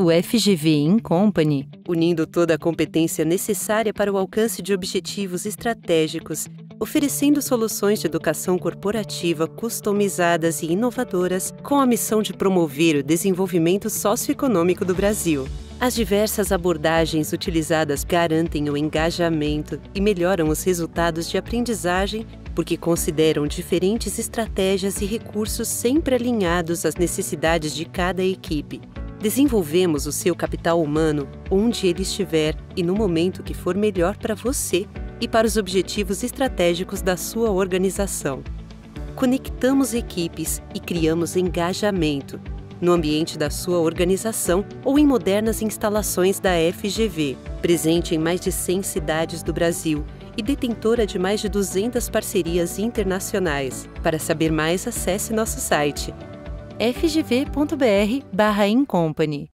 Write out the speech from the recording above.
O FGV Company, unindo toda a competência necessária para o alcance de objetivos estratégicos, oferecendo soluções de educação corporativa customizadas e inovadoras com a missão de promover o desenvolvimento socioeconômico do Brasil. As diversas abordagens utilizadas garantem o engajamento e melhoram os resultados de aprendizagem porque consideram diferentes estratégias e recursos sempre alinhados às necessidades de cada equipe. Desenvolvemos o seu capital humano onde ele estiver e no momento que for melhor para você e para os objetivos estratégicos da sua organização. Conectamos equipes e criamos engajamento no ambiente da sua organização ou em modernas instalações da FGV, presente em mais de 100 cidades do Brasil e detentora de mais de 200 parcerias internacionais. Para saber mais, acesse nosso site fgv.br/incompany.